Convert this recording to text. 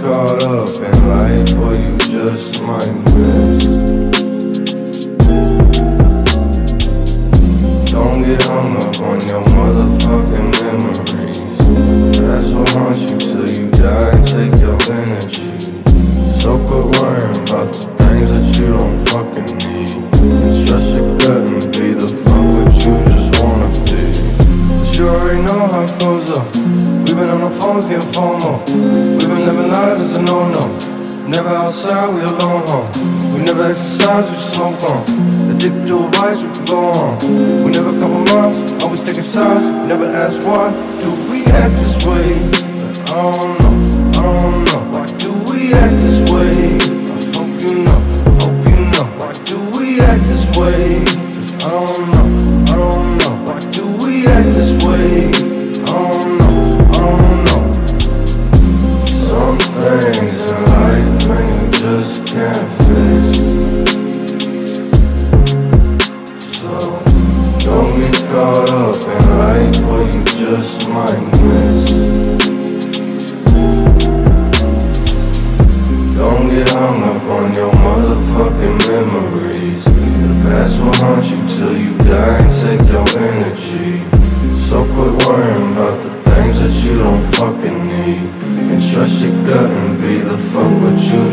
caught up in life, or you just might hung up on your motherfucking memories. That's what haunts you till you die and take your energy. So quit worrying about the things that you don't fucking need. Trust your gut and be the fuck what you just wanna be. But you already know how it goes up. We've been on the phones getting FOMO. We've been living lives as a no-no. Never outside, we alone home. We never exercise, we just smoke on. Addicted to a vice, we go on. We never compromise, always taking sides. We never ask why do we act this way. I don't know, I don't know. Why do we act this way? I hope you know, I hope you know. Why do we act this way? I don't know, caught up in life, or you just might miss. Don't get hung up on your motherfucking memories. The past will haunt you till you die and take your energy. So quit worrying about the things that you don't fucking need. And trust your gut and be the fuck what you.